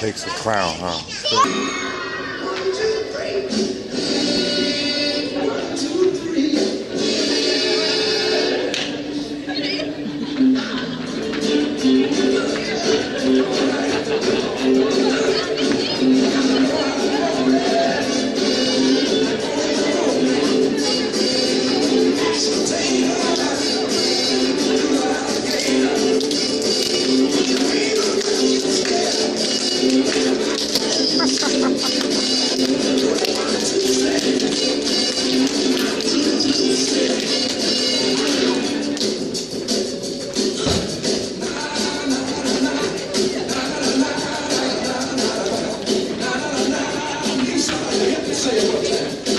takes a clown, huh? Amen.